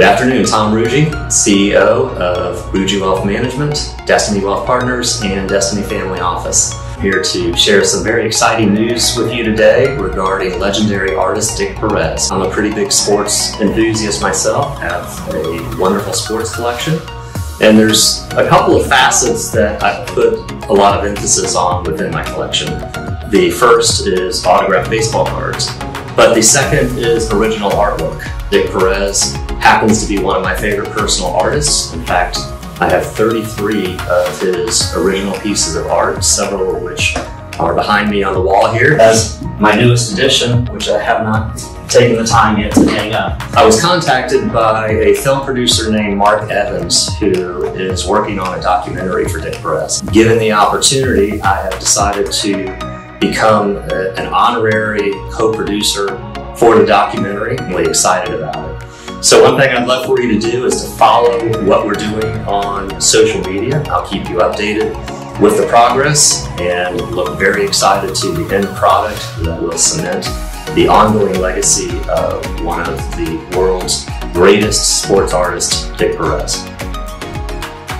Good afternoon, Tom Ruggie, CEO of Ruggie Wealth Management, Destiny Wealth Partners, and Destiny Family Office. Here to share some very exciting news with you today regarding legendary artist Dick Perez. I'm a pretty big sports enthusiast myself, have a wonderful sports collection, and there's a couple of facets that I put a lot of emphasis on within my collection. The first is autographed baseball cards, but the second is original artwork. Dick Perez happens to be one of my favorite personal artists. In fact, I have 33 of his original pieces of art, several of which are behind me on the wall here. As my newest addition, which I have not taken the time yet to hang up. I was contacted by a film producer named Marq Evans, who is working on a documentary for Dick Perez. Given the opportunity, I have decided to become a, an honorary co-producer for the documentary. I'm really excited about it. So one thing I'd love for you to do is to follow what we're doing on social media. I'll keep you updated with the progress and look very excited to the end product that will cement the ongoing legacy of one of the world's greatest sports artists, Dick Perez.